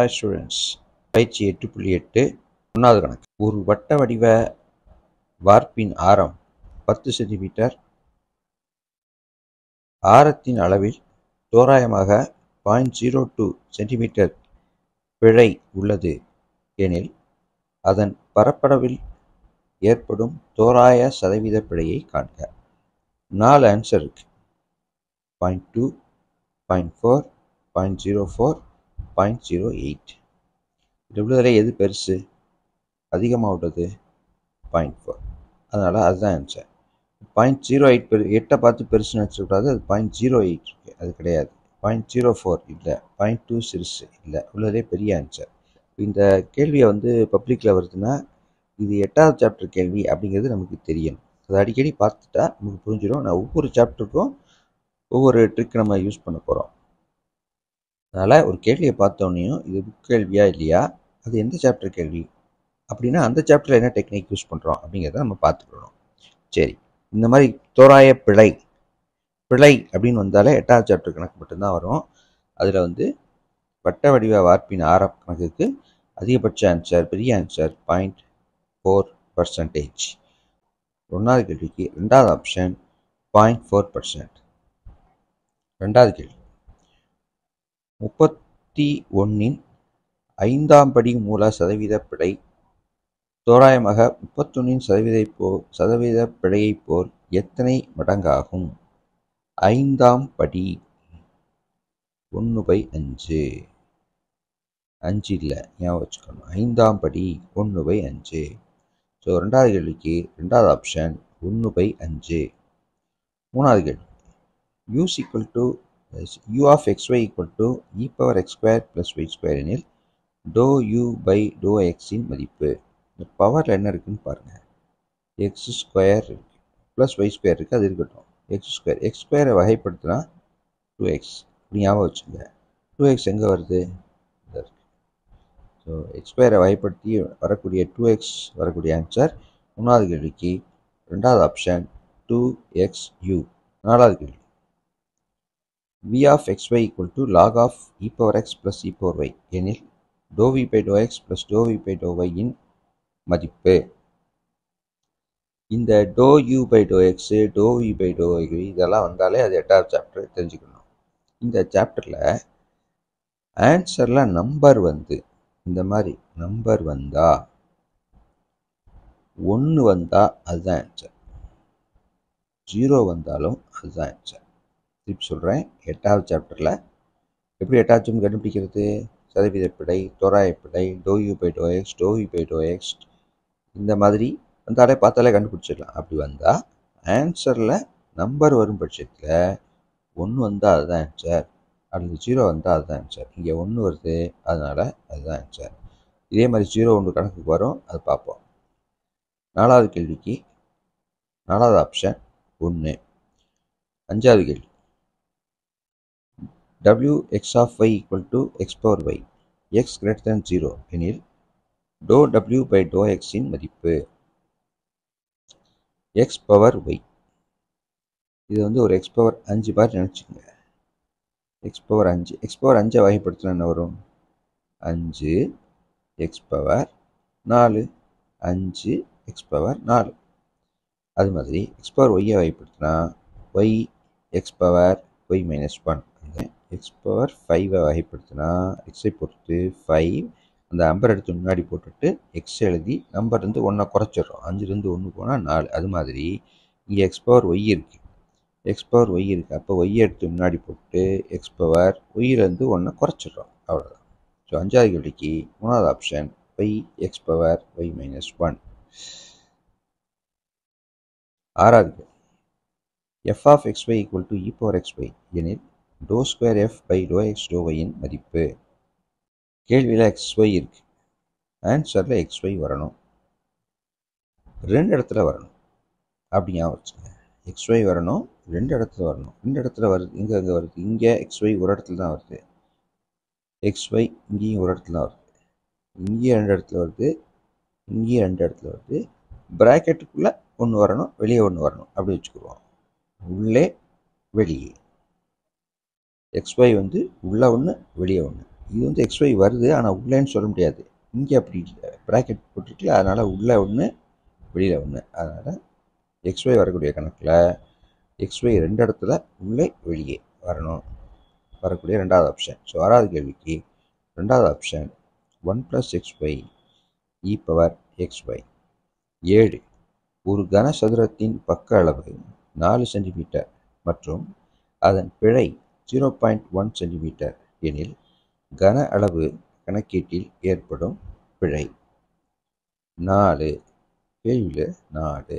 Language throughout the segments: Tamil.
ஹாய் ஸ்டூடெண்ட்ஸ் பயிற்சி எட்டு புள்ளி எட்டு ஒன்றாவது கணக்கு. ஒரு வட்ட வடிவ வார்ப்பின் ஆரம் பத்து சென்டிமீட்டர். ஆரத்தின் அளவில் தோராயமாக பாயிண்ட் ஜீரோ டூ சென்டிமீட்டர் பிழை உள்ளது எனில் அதன் பரப்பளவில் ஏற்படும் தோராய சதவீத பிழையை காண்க. நாலு ஆன்சர் இருக்கு. Point two point four point zero four point zero eight இது உள்ளதில் எது பெருசு? அதிகமாக விட்டது பாயிண்ட் ஃபோர் அதனால் அதுதான் ஆன்சர் பாயிண்ட் ஜீரோ எயிட் பெரு எட்டை பார்த்து பெருசுன்னு வச்சுக்கூடாது அது பாயிண்ட் ஜீரோ எயிட் இருக்குது அது கிடையாது. பாயிண்ட் ஜீரோ ஃபோர் இல்லை. பாயிண்ட் டூ சிறுசு இல்லை. உள்ளதே பெரிய ஆன்சர் இந்த கேள்வியை வந்து பப்ளிக்கில் வருதுன்னா இது எட்டாவது சாப்டர் கேள்வி அப்படிங்கிறது நமக்கு தெரியணும் அதை அடிக்கடி பார்த்துட்டா நமக்கு புரிஞ்சிடும். நான் ஒவ்வொரு சாப்டருக்கும் ஒவ்வொரு ட்ரிக் நம்ம யூஸ் பண்ண போகிறோம் அதனால் ஒரு கேள்வியை பார்த்தோன்னையும் இது புக் கேள்வியா இல்லையா? அது எந்த சாப்டர் கேள்வி? அப்படின்னா அந்த சாப்டரில் என்ன டெக்னிக் யூஸ் பண்ணுறோம் அப்படிங்கிறத நம்ம பார்த்துக்கணும். சரி இந்த மாதிரி தோராய பிழை பிழை அப்படின்னு வந்தாலே எட்டாவது சாப்டர் கணக்கு மட்டும்தான் வரும். அதில் வந்து வட்ட வடிவ வார்ப்பின் ஆர கணக்குக்கு அதிகபட்ச ஆன்சர் பெரிய ஆன்சர் பாயிண்ட் ஃபோர் பர்சன்டேஜ் ஒன்றாவது கேள்விக்கு ரெண்டாவது ஆப்ஷன் பாயிண்ட் ஃபோர் பர்சன்ட் ரெண்டாவது கேள்வி. முப்பத்தி ஒன்றின் ஐந்தாம் படி மூல சதவீத பிழை. தோராயமாக முப்பத்தொன்னின் சதவீத போ சதவீத பிழையைப் போல் எத்தனை மடங்காகும்? ஐந்தாம் படி ஒன்று பை அஞ்சு. அஞ்சு இல்லை ஞாபகம் வச்சுக்கணும். ஐந்தாம் படி ஒன்று பை அஞ்சு. ஸோ ரெண்டாவது கேள்விக்கு ரெண்டாவது ஆப்ஷன் ஒன்று பை அஞ்சு. மூணாவது கேள்வி. Use equal to u of x y equal to e power x square plus y square எனில் டோ யூ பை டோ எக்ஸின் மதிப்பு. இந்த பவரில் என்ன இருக்குன்னு பாருங்கள் எக்ஸ் ஸ்கொயர் இருக்குது ப்ளஸ் ஒய் ஸ்கொயர் இருக்குது அது இருக்கட்டும். எக்ஸ் ஸ்கொயர் எக்ஸ் ஸ்கொயரை வகைப்படுத்தினா டூ எக்ஸ் இப்படி ஞாபகம் வச்சுங்க. டூ எக்ஸ் எங்கே வருது? இந்த இருக்குது ஸோ எக்ஸ் ஸ்கொயரை வகைப்படுத்தி வரக்கூடிய டூ எக்ஸ் வரக்கூடிய ஆன்சர் மூணாவது கேள்விக்கு. ரெண்டாவது ஆப்ஷன் டூ எக்ஸ் யூ நாலாவது கேள்வி. V of x y equal to log of e power x plus e power y எனில் doe v by doe x plus doe v by doe ஒய்யின் மதிப்பு. இந்த doe u by doe x doe v by doe y இதெல்லாம் வந்தாலே அது எட்டாவது சாப்டர் தெரிஞ்சுக்கணும். இந்த சாப்டரில் ஆன்சரில் நம்பர் வந்து இந்த மாதிரி நம்பர் வந்தா ஒன்று வந்தால் அதுதான் ஆன்சர் ஜீரோ வந்தாலும் அதுதான் ஆன்சர் திருப்பி சொல்கிறேன் எட்டாவது சாப்டரில் எப்படி எட்டாவது கண்டுபிடிக்கிறது? சதவீத பிழை தோராய பிழை doe by doe x doe by doe x இந்த மாதிரி வந்தாலே பார்த்தாலே கண்டுபிடிச்சிடலாம். அப்படி வந்தால் ஆன்சரில் நம்பர் வரும் பட்சத்தில் ஒன்று வந்தால் அதுதான் ஆன்சர் அல்லது ஜீரோ வந்தால் அதுதான் ஆன்சர் இங்கே ஒன்று வருது அதனால் அதுதான் ஆன்சர் இதே மாதிரி ஜீரோ ஒன்று கணக்குக்கு வரும் அது பார்ப்போம். நாலாவது கேள்விக்கு நாலாவது ஆப்ஷன் ஒன்று அஞ்சாவது கேள்வி. W x of y equal to x power y x greater than zero எனில் டோ டபிள்யூ பை டோ எக்ஸின் மதிப்பு. எக்ஸ் பவர் ஒய் இது வந்து ஒரு எக்ஸ் பவர் அஞ்சு பார் நினச்சிக்கோங்க. எக்ஸ் பவர் அஞ்சு. எக்ஸ் பவர் அஞ்சை வகைப்படுத்தினா என்ன வரும்? அஞ்சு எக்ஸ் பவர் நாலு. அஞ்சு எக்ஸ் பவர் நாலு. அது மாதிரி எக்ஸ் பவர் ஒய்யை வகைப்படுத்தினா y x power y minus one x power ஃபைவை வகைப்படுத்தினா எக்ஸை பொறுத்து ஃபைவ் அந்த நம்பர் எடுத்து முன்னாடி போட்டுட்டு எக்ஸ் எழுதி நம்பர் வந்து ஒன்றை குறைச்சிடுறோம். அஞ்சுலேருந்து ஒன்று போனால் நாலு. அது மாதிரி இங்கே எக்ஸ் பவர் ஒய் இருக்குது எக்ஸ் பவர் ஒய் இருக்குது அப்போ ஒய் எடுத்து முன்னாடி போட்டு எக்ஸ் பவர் ஒய்யிலேருந்து ஒன்றை குறைச்சிடுறோம். அவ்வளோதான் ஸோ அஞ்சாவது கேள்விக்கு மூணாவது option y x power y minus one ஆறாவது f of x y equal to e power x y எனில் doe square f by doe x doe wine மதிப்பு. கேள்வியில் எக்ஸ் ஒய் இருக்கு. ஆன்சரில் எக்ஸ் ஒய் வரணும். ரெண்டு இடத்துல வரணும். அப்படி ஞாபகம் வச்சுங்க எக்ஸ் ஒய் வரணும் ரெண்டு இடத்துல வரணும். ரெண்டு இடத்துல வருது இங்கே அங்கே வருது. இங்கே எக்ஸ் ஒய் ஒரு இடத்துல தான் வருது. எக்ஸ் ஒய் இங்கேயும் ஒரு இடத்துல தான் வருது. இங்கேயும் ரெண்டு இடத்துல வருது. இங்கேயும் ரெண்டு இடத்துல வருது. ப்ராக்கெட்டுக்குள்ளே ஒன்று வரணும் வெளியே ஒன்று வரணும். அப்படி வச்சுக்குவோம். உள்ளே வெளியே. எக்ஸ்ஒய் வந்து உள்ளே ஒன்று வெளியே ஒன்று இது வந்து எக்ஸ்ஒய் வருது ஆனால் உள்ளேன்னு சொல்ல முடியாது. இங்கே அப்படி இல்லை ப்ராக்கெட் போட்டுருக்குல அதனால் உள்ளே ஒன்று வெளியில் ஒன்று அதனால் எக்ஸ்ஒய் வரக்கூடிய கணக்கில் எக்ஸ்ஒய் ரெண்டு இடத்துல உள்ளே வெளியே வரணும். வரக்கூடிய ரெண்டாவது ஆப்ஷன் ஸோ ஆறாவது கேள்விக்கு ரெண்டாவது option one plus x y e power x y ஏழு. ஒரு கனசதுரத்தின் பக்க அளவு நாலு சென்டிமீட்டர் மற்றும் அதன் பிழை ஜீரோ பாயிண்ட் ஒன் சென்டிமீட்டர் எனில் கன அளவு கணக்கீட்டில் ஏற்படும் பிழை. நாலு கேள்வியில் நாலு.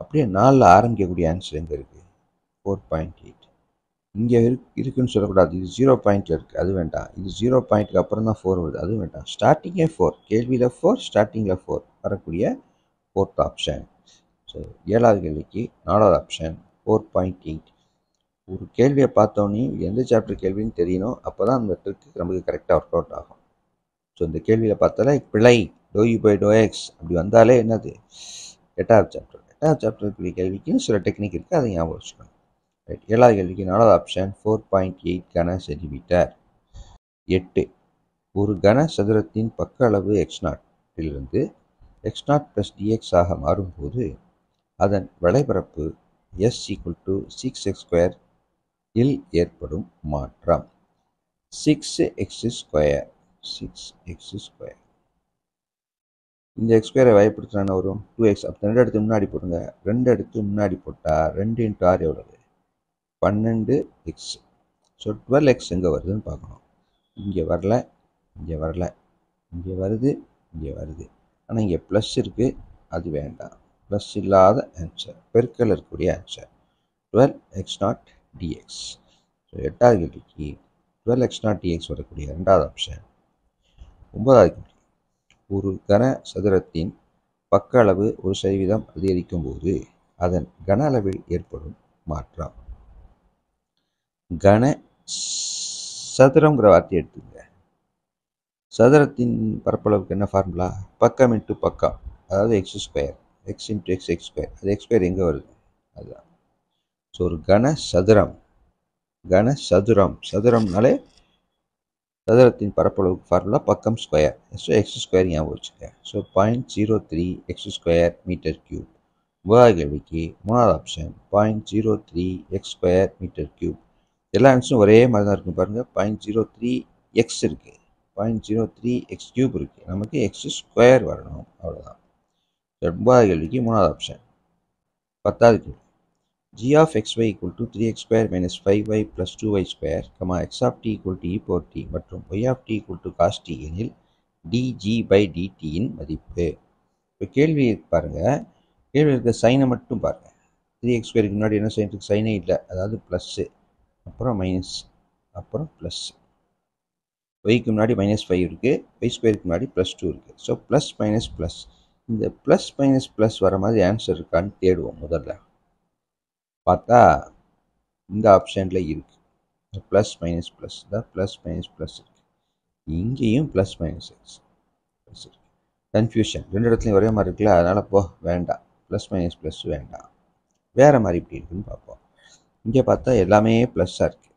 அப்படியே நாலில் ஆரம்பிக்கக்கூடிய ஆன்சர் எங்கே இருக்குது ஃபோர் பாயிண்ட் எயிட் இங்கே இரு இருக்குன்னு சொல்லக்கூடாது. இது ஜீரோ பாயிண்டில் இருக்குது அது வேண்டாம். இது ஜீரோ பாயிண்ட்டுக்கு அப்புறம் தான் ஃபோர் வருது. அது வேண்டாம். ஸ்டார்டிங்கே ஃபோர் கேள்வியில் ஃபோர் ஸ்டார்டிங்கில் ஃபோர் வரக்கூடிய ஃபோர்த் ஆப்ஷன் ஸோ ஏழாவது கேள்விக்கு நாலாவது ஆப்ஷன் ஃபோர் பாயிண்ட் எயிட் ஒரு கேள்வியை பார்த்தோன்னே எந்த சாப்டர் கேள்வின்னு தெரியணும் அப்போ தான் அந்த ட்ரிக் நமக்கு கரெக்டாக ஒர்க் அவுட் ஆகும். ஸோ இந்த கேள்வியில் பார்த்தாலே பிழை do u by do x அப்படி வந்தாலே என்னது? எட்டாவது சாப்டர் எட்டாவது சாப்டர் இருக்கக்கூடிய கேள்விக்கு சில டெக்னிக் இருக்குது அதை ஞாபகம் வச்சுக்கணும். ரைட் ஏழாவது கேள்விக்கு நாலாவது ஆப்ஷன் ஃபோர் பாயிண்ட் எயிட் கன சென்டிமீட்டர். எட்டு. ஒரு கன சதுரத்தின் பக்க அளவு எக்ஸ் நாட்டிலிருந்து எக்ஸ் நாட் ப்ளஸ் டிஎக்ஸ் ஆக மாறும்போது அதன் வளைபரப்பு S equal to six x square இல் ஏற்படும் மாற்றம். Six x square six x square இந்த எக்ஸ் ஸ்கொயரை வயப்படுத்தினா வரும் டூ எக்ஸ் அப்போ ரெண்டு எடுத்து முன்னாடி போடுங்க. ரெண்டு எடுத்து முன்னாடி போட்டால் ரெண்டு இன்ட்டு ஆறு எவ்வளவு? பன்னெண்டு எக்ஸ் ஸோ டுவெல் எக்ஸ் எங்கே வருதுன்னு பார்க்கணும். இங்கே வரல இங்கே வரல. இங்கே வருது இங்கே வருது. ஆனால் இங்கே ப்ளஸ் இருக்குது அது வேண்டாம். ப்ளஸ் இல்லாத ஆன்சர் பெருக்கல் இருக்கக்கூடிய answer twelve x naught dx so எட்டாவது கேள்விக்கு டுவெல் எக்ஸ் நாட் டிஎக்ஸ் வரக்கூடிய ரெண்டாவது ஆப்ஷன் ஒன்பதாவது கேள்வி. ஒரு கன சதுரத்தின் பக்க அளவு ஒரு சதவீதம் அதிகரிக்கும் போது அதன் கன அளவில் ஏற்படும் மாற்றம். கன சதுரங்கிற வார்த்தையை எடுத்துங்க. சதுரத்தின் பரப்பளவுக்கு என்ன ஃபார்முலா பக்கம் இன்ட்டு பக்கம். அதாவது x square x into x x square அது எக்ஸ் ஸ்கொயர் எங்கே வருது? அதுதான். ஸோ ஒரு கன சதுரம். கன சதுரம். சதுரம்னாலே சதுரத்தின் பரப்பளவுக்கு ஃபார்முலா பக்கம் ஸ்கொயர் ஸோ எக்ஸ் ஸ்கொயர் ஞாபகம் வச்சுக்க so point zero three x square metre cube மூணாவது கேள்விக்கு மூணாவது option point zero three x square metre cube எல்லா ஆன்சரும் ஒரே மாதிரி தான் இருக்கும் பாருங்கள் பாயிண்ட் ஜீரோ த்ரீ எக்ஸ் இருக்குது point zero three x cube இருக்குது நமக்கு எக்ஸ் ஸ்கொயர் வரணும். அவ்வளோதான் ஒன்பதாவது கேள்விக்கு மூணாவது ஆப்ஷன் பத்தாவது கேள்வி. G of xy equal to 3x square minus 5y plus 2y square, comma x of t equal to e power t மற்றும் y of t equal to cos t எனில் dg by dt இன் மதிப்பு. இப்போ கேள்வி பாருங்க. கேள்வி இருக்க சைனை மட்டும் பாருங்க. த்ரீ எக்ஸ் ஸ்கொயருக்கு முன்னாடி என்ன சைன் இருக்கு? சைனே இல்லை. அதாவது ப்ளஸ்ஸு அப்புறம் மைனஸ் அப்புறம் ப்ளஸ் ஒய்க்கு முன்னாடி மைனஸ் ஃபைவ் இருக்குது ஒய் ஸ்கொயருக்கு முன்னாடி ப்ளஸ் டூ இருக்குது ஸோ ப்ளஸ் மைனஸ் ப்ளஸ் இந்த ப்ளஸ் மைனஸ் ப்ளஸ் வர மாதிரி ஆன்சர் இருக்கான்னு தேடுவோம் முதல்ல. பார்த்தா இந்த ஆப்ஷனில் இருக்குது ப்ளஸ் மைனஸ் ப்ளஸ் தான் ப்ளஸ் மைனஸ் ப்ளஸ் இருக்குது இங்கேயும் ப்ளஸ் மைனஸ் எக்ஸ் ப்ளஸ் இருக்குது கன்ஃபியூஷன் ரெண்டு இடத்துலையும் ஒரே மாதிரி இருக்குல்ல அதனால் போ வேண்டாம். ப்ளஸ் மைனஸ் ப்ளஸ் வேண்டாம். வேறு மாதிரி இப்படி இருக்குன்னு பார்ப்போம். இங்கே பார்த்தா எல்லாமே ப்ளஸ்ஸாக இருக்குது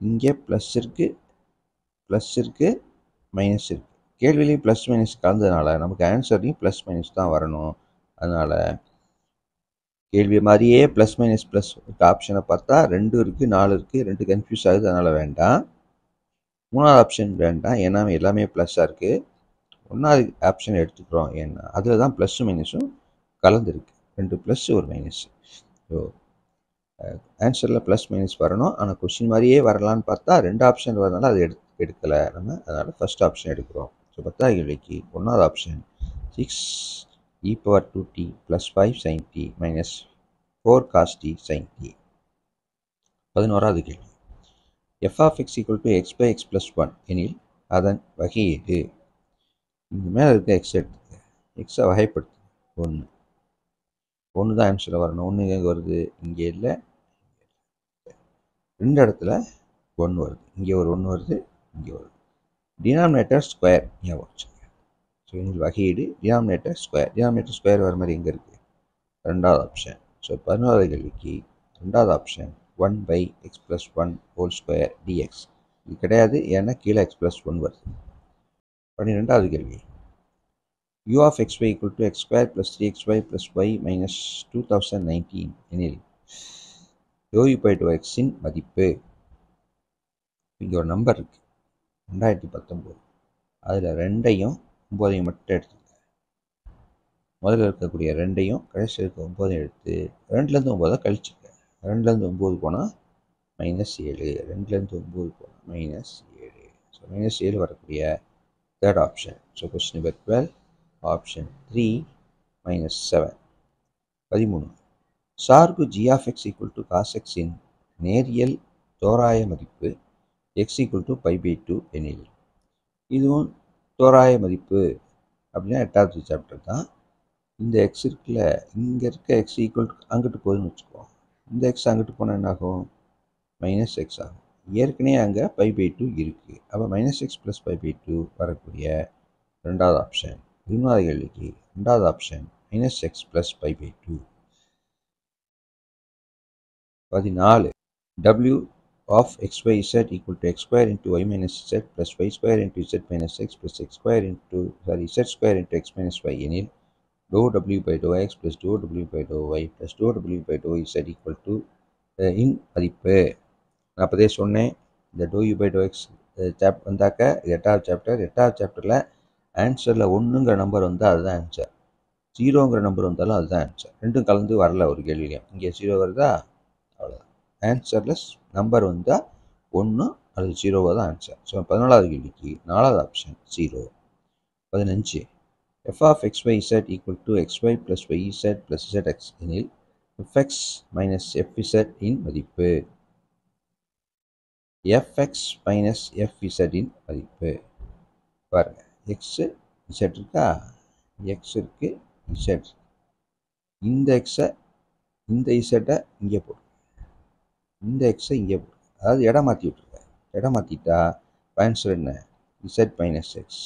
இங்கே ப்ளஸ் இருக்குது ப்ளஸ் இருக்குது மைனஸ் இருக்குது கேள்விலையும் ப்ளஸ் மைனஸ் கலந்ததுனால நமக்கு ஆன்சர்லையும் ப்ளஸ் மைனஸ் தான் வரணும். அதனால் கேள்வி மாதிரியே ப்ளஸ் மைனஸ் ப்ளஸ் ஆப்ஷனை பார்த்தா ரெண்டு இருக்குது நாலு இருக்குது ரெண்டு கன்ஃபியூஸ் ஆகுது அதனால் வேண்டாம். மூணாவது ஆப்ஷன் வேண்டாம் ஏன்னா எல்லாமே ப்ளஸ்ஸாக இருக்குது ஒன்றாவது ஆப்ஷன் எடுத்துக்கிறோம் ஏன்னா அதில் தான் ப்ளஸ்ஸும் மைனஸும் கலந்துருக்கு. ரெண்டு ப்ளஸ் ஒரு மைனஸ் ஸோ ஆன்சரில் ப்ளஸ் மைனஸ் வரணும். ஆனால் கொஷின் மாதிரியே வரலான்னு பார்த்தா ரெண்டு ஆப்ஷன் வரனால அது எடு எடுக்கலை நம்ம. அதனால் ஃபஸ்ட் ஆப்ஷன் எடுக்கிறோம். ஸோ பத்தாவது கேள்விக்கு ஒன்றாவது option six e power 2t plus 5 sin t minus 4 cos t sin t. பதினோராவது கேள்வி. f of x equal to x by x plus 1 எனில் அதன் வகையீடு இந்த மேலே இருக்க எக்ஸ் எடுத்துக்க. எக்ஸை வகைப்படுத்து. ஒன்று ஒன்று தான் ஆன்சரில் வரணும். ஒன்று எங்கே வருது? இங்கே இல்லை. ரெண்டு இடத்துல ஒன்று வருது. இங்கே ஒரு ஒன்று வருது இங்கே வருது டினாமினேட்டர் ஸ்கொயர் ஞாபகம் ஸோ எங்கள் வகையீடு டினாமினேட்டர் ஸ்கொயர் டினாமினேட்டர் ஸ்கொயர் வர மாதிரி எங்கே இருக்குது ரெண்டாவது ஆப்ஷன் ஸோ பதினோராவது கேள்விக்கு ரெண்டாவது option one by x plus one whole square dx இது கிடையாது ஏன்னா கீழே எக்ஸ் ப்ளஸ் ஒன் வருது. பன்னிரெண்டாவது கேள்வி. U of x y equal to x square plus three x y plus y minus two thousand nineteen எனில் யோயு பை டூ எக்ஸின் மதிப்பு இங்கே ஒரு நம்பர் இருக்குது ரெண்டாயிரத்தி பத்தொம்போது. அதில் ரெண்டையும் ஒம்போதையும் மட்டும் எடுத்துங்க முதல்ல இருக்கக்கூடிய ரெண்டையும் கடைசி இருக்க ஒம்போதையும் எடுத்து ரெண்டுலேருந்து ஒம்போதை கழிச்சுக்க ரெண்டுலேருந்து ஒம்பது போனால் மைனஸ் ஏழு. ரெண்டுலேருந்து ஒம்பது போனால் மைனஸ் ஏழு. ஸோ மைனஸ் ஏழு வரக்கூடிய third option so question number twelve option three minus seven பதிமூணு. சார்பு g of x equal to காசெக்ஸின் நேரியல் தோராய மதிப்பு x equal to pi by two எனில். இதுவும் தோராய மதிப்பு அப்படின்னா எட்டாவது சாப்டர் தான். இந்த எக்ஸ் இருக்குல்ல இங்கே இருக்க எக்ஸ் ஈக்குவல் அங்கிட்டு போகுதுன்னு வச்சுக்கோ. இந்த எக்ஸ் அங்கிட்டு போனால் என்ன ஆகும் மைனஸ் எக்ஸ் ஆகும். ஏற்கனவே அங்கே பை பை டூ இருக்குது அப்போ minus x plus pi by two வரக்கூடிய ரெண்டாவது ஆப்ஷன் மூணாவது கேள்விக்கு ரெண்டாவது option minus x plus pi by two பதினாலு. W of xyz equal to x square into y minus z plus y square into z minus x plus x square into sorry z square into x minus y minus Y எனில் doe W by doe X plus doe W by doe Y plus doe W by doe Z equal to இன் மதிப்பு. நான் அப்போதே சொன்னேன் இந்த doe U by doe X சாப் வந்தாக்க எட்டாவது சாப்டர் எட்டாவது சாப்டரில் ஆன்சரில் ஒன்றுங்கிற நம்பர் வந்தால் அதுதான் ஆன்சர் ஜீரோங்கிற நம்பர் வந்தாலும் அதுதான் ஆன்சர் ரெண்டும் கலந்து வரல ஒரு கேள்வியும் இங்கே ஜீரோ வருதா? அவ்வளோதான் ஆன்சர்லெஸ் நம்பர் வந்தால் ஒன்று அல்லது ஜீரோவாக தான் ஆன்சர் ஸோ பதினாலாவது கேள்விக்கு நாலாவது ஆப்ஷன் ஜீரோ பதினஞ்சு. F of x y z equal to x y plus y z plus z x எனில் f x minus f z இன் மதிப்பு. F x minus f z இன் மதிப்பு. பாருங்கள் எக்ஸு இசட் இருக்கா? எக்ஸ் இருக்குது இசட் இந்த எக்ஸை இந்த இசட்டை இங்கே போடு இந்த எக்ஸை இங்கே அதாவது இடம் மாற்றி விட்டுருக்கேன் இடம் மாற்றிட்டா பயன்சர் என்ன? Z minus X